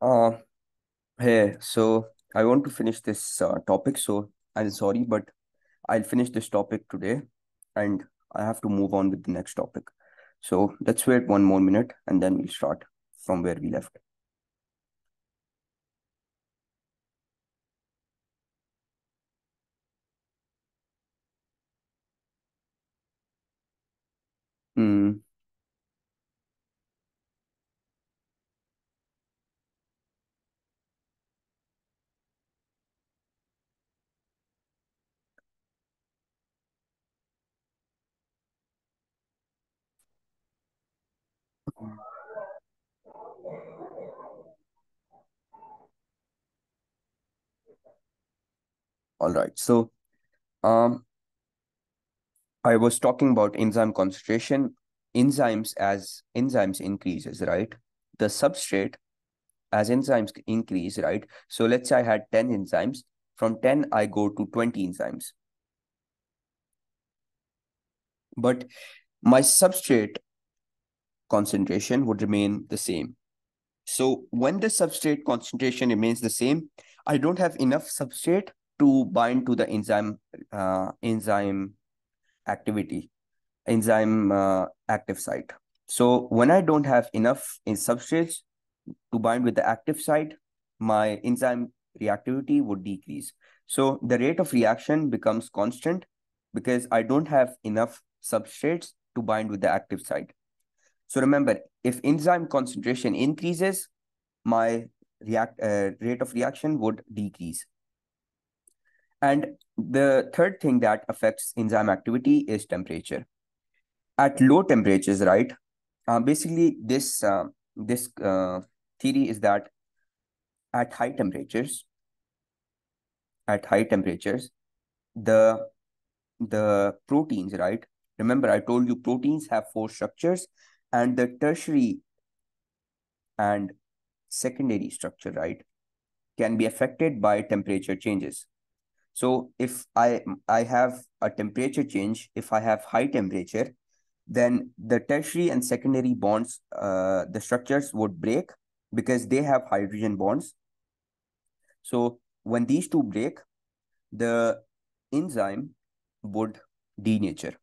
Uh, hey, so I want to finish this uh, topic. So I'm sorry, but I'll finish this topic today and I have to move on with the next topic. So let's wait one more minute and then we'll start from where we left. Hmm. All right. So um, I was talking about enzyme concentration. Enzymes as enzymes increases, right? The substrate as enzymes increase, right? So let's say I had 10 enzymes. From 10, I go to 20 enzymes. But my substrate concentration would remain the same. So when the substrate concentration remains the same, I don't have enough substrate to bind to the enzyme uh, enzyme activity, enzyme uh, active site. So when I don't have enough in substrates to bind with the active site, my enzyme reactivity would decrease. So the rate of reaction becomes constant because I don't have enough substrates to bind with the active site. So remember, if enzyme concentration increases, my react uh, rate of reaction would decrease. And the third thing that affects enzyme activity is temperature. At low temperatures, right? Uh, basically, this uh, this uh, theory is that at high temperatures, at high temperatures, the the proteins, right? Remember, I told you proteins have four structures, and the tertiary and secondary structure, right, can be affected by temperature changes. So if I I have a temperature change, if I have high temperature, then the tertiary and secondary bonds, uh, the structures would break because they have hydrogen bonds. So when these two break, the enzyme would denature.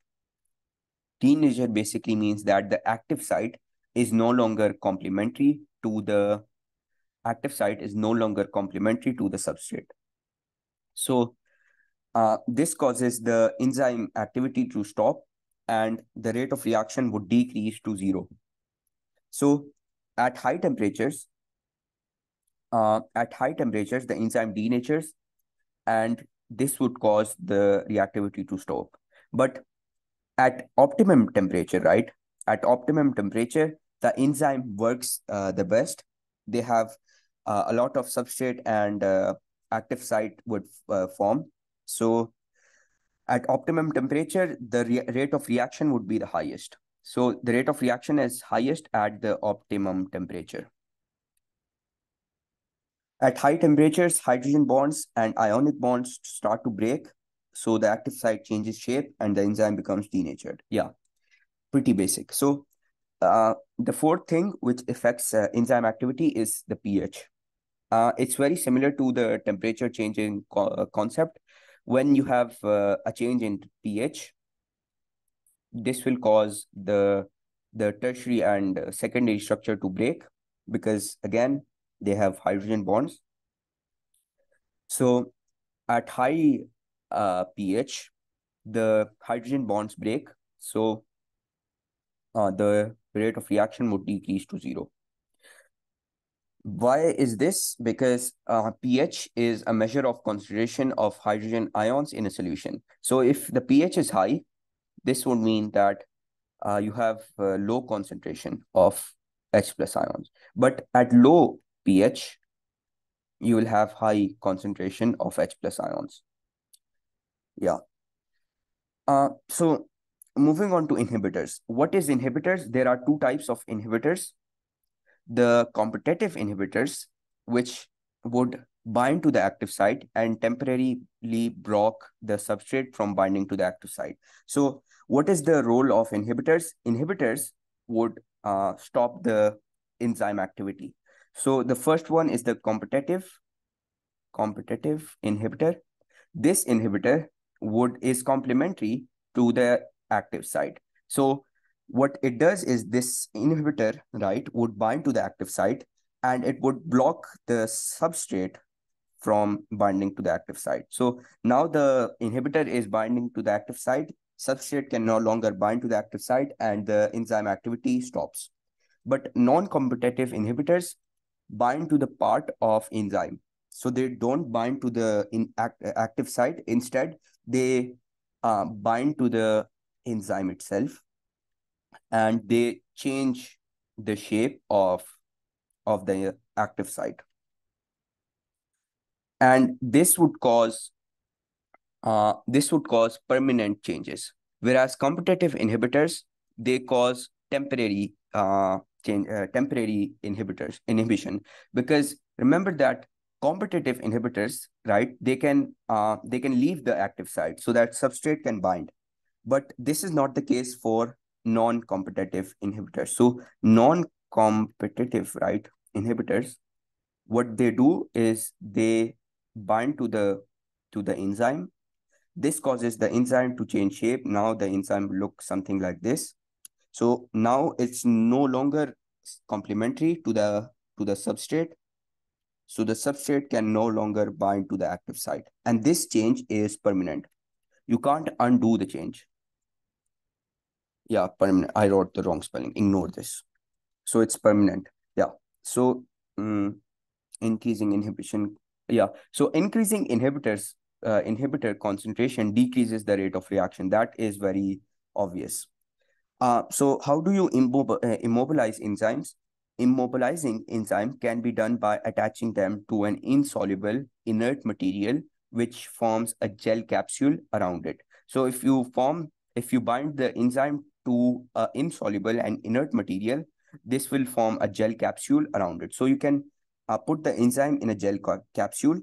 Denature basically means that the active site is no longer complementary to the active site is no longer complementary to the substrate. So uh, this causes the enzyme activity to stop and the rate of reaction would decrease to zero. So at high temperatures, uh, at high temperatures, the enzyme denatures and this would cause the reactivity to stop. But at optimum temperature, right? At optimum temperature, the enzyme works uh, the best. They have uh, a lot of substrate and uh, active site would uh, form. So at optimum temperature, the rate of reaction would be the highest. So the rate of reaction is highest at the optimum temperature. At high temperatures, hydrogen bonds and ionic bonds start to break. So the active site changes shape and the enzyme becomes denatured. Yeah, pretty basic. So uh, the fourth thing which affects uh, enzyme activity is the pH. Uh, it's very similar to the temperature changing co uh, concept. When you have uh, a change in pH, this will cause the the tertiary and secondary structure to break because again they have hydrogen bonds. So at high uh, pH, the hydrogen bonds break. So uh, the rate of reaction would decrease to zero. Why is this? Because uh, pH is a measure of concentration of hydrogen ions in a solution. So if the pH is high, this would mean that uh, you have low concentration of H plus ions. But at low pH, you will have high concentration of H plus ions. Yeah. Uh, so moving on to inhibitors. What is inhibitors? There are two types of inhibitors. The competitive inhibitors, which would bind to the active site and temporarily block the substrate from binding to the active site. So what is the role of inhibitors? Inhibitors would uh, stop the enzyme activity. So the first one is the competitive, competitive inhibitor. This inhibitor would is complementary to the active site. So what it does is this inhibitor, right, would bind to the active site and it would block the substrate from binding to the active site. So now the inhibitor is binding to the active site, substrate can no longer bind to the active site and the enzyme activity stops. But non-competitive inhibitors bind to the part of enzyme. So they don't bind to the in act, active site. Instead, they uh, bind to the enzyme itself and they change the shape of, of the active site. And this would cause uh, this would cause permanent changes. Whereas competitive inhibitors, they cause temporary uh, change, uh, temporary inhibitors inhibition because remember that competitive inhibitors, right? They can uh, they can leave the active site so that substrate can bind, but this is not the case for non-competitive inhibitors. So non-competitive, right, inhibitors, what they do is they bind to the to the enzyme. This causes the enzyme to change shape. Now the enzyme looks something like this. So now it's no longer complementary to the to the substrate. So the substrate can no longer bind to the active site. And this change is permanent. You can't undo the change. Yeah, permanent. I wrote the wrong spelling. Ignore this. So it's permanent. Yeah. So um, increasing inhibition. Yeah. So increasing inhibitors, uh, inhibitor concentration decreases the rate of reaction. That is very obvious. Uh, so how do you uh, immobilize enzymes? Immobilizing enzyme can be done by attaching them to an insoluble inert material which forms a gel capsule around it. So if you form, if you bind the enzyme to an insoluble and inert material, this will form a gel capsule around it. So you can uh, put the enzyme in a gel capsule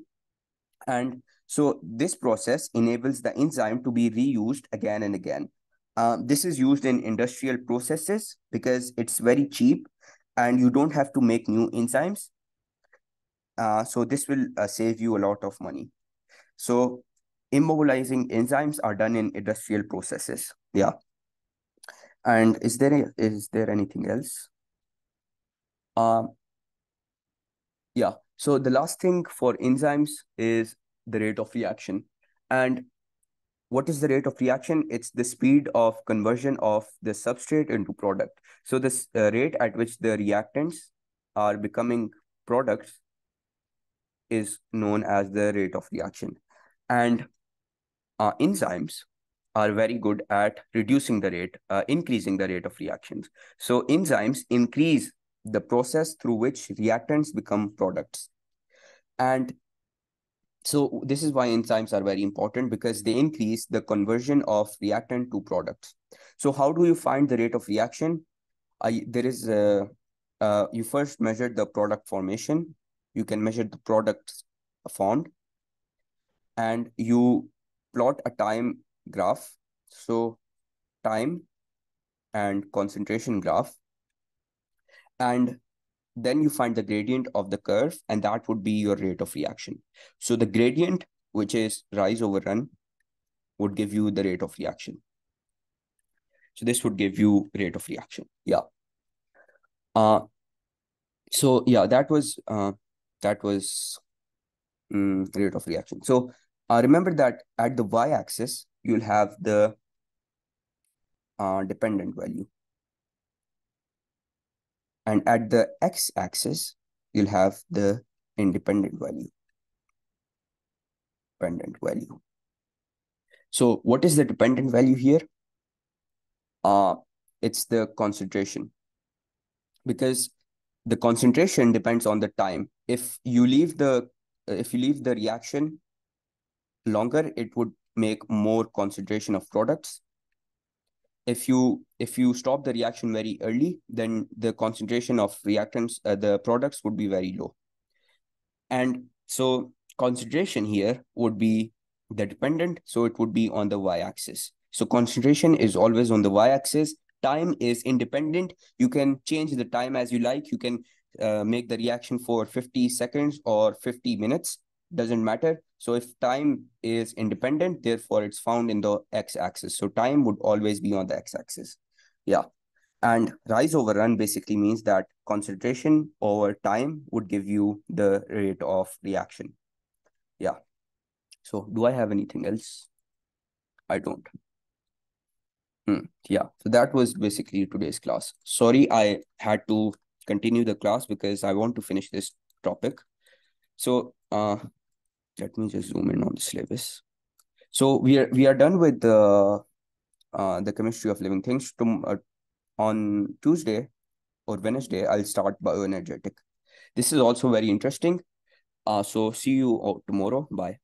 and so this process enables the enzyme to be reused again and again. Uh, this is used in industrial processes because it's very cheap and you don't have to make new enzymes. Uh, so this will uh, save you a lot of money. So immobilizing enzymes are done in industrial processes. Yeah. And is there is there anything else? Um, yeah. So the last thing for enzymes is the rate of reaction. And what is the rate of reaction? It's the speed of conversion of the substrate into product. So this uh, rate at which the reactants are becoming products is known as the rate of reaction. And uh, enzymes are very good at reducing the rate, uh, increasing the rate of reactions. So enzymes increase the process through which reactants become products. And so this is why enzymes are very important because they increase the conversion of reactant to products. So how do you find the rate of reaction? I, there is a, uh, you first measure the product formation. You can measure the products formed and you plot a time graph. So time and concentration graph. And then you find the gradient of the curve, and that would be your rate of reaction. So the gradient, which is rise over run, would give you the rate of reaction. So this would give you rate of reaction. Yeah. Uh, so yeah, that was uh, that was um, rate of reaction. So uh, remember that at the y-axis, you'll have the uh, dependent value. And at the x-axis, you'll have the independent value. Dependent value. So what is the dependent value here? Uh, it's the concentration. Because the concentration depends on the time. If you leave the if you leave the reaction longer, it would make more concentration of products if you if you stop the reaction very early, then the concentration of reactants, uh, the products would be very low. And so concentration here would be the dependent, so it would be on the y-axis. So concentration is always on the y-axis. Time is independent. You can change the time as you like. You can uh, make the reaction for 50 seconds or 50 minutes, doesn't matter. So if time is independent, therefore it's found in the x-axis. So time would always be on the x-axis. Yeah. And rise over run basically means that concentration over time would give you the rate of reaction. Yeah. So do I have anything else? I don't. Hmm. Yeah, so that was basically today's class. Sorry, I had to continue the class because I want to finish this topic. So uh, let me just zoom in on the syllabus. So we are we are done with the uh, the chemistry of living things. To, uh, on Tuesday or Wednesday, I'll start bioenergetic. This is also very interesting. Uh, so see you tomorrow. Bye.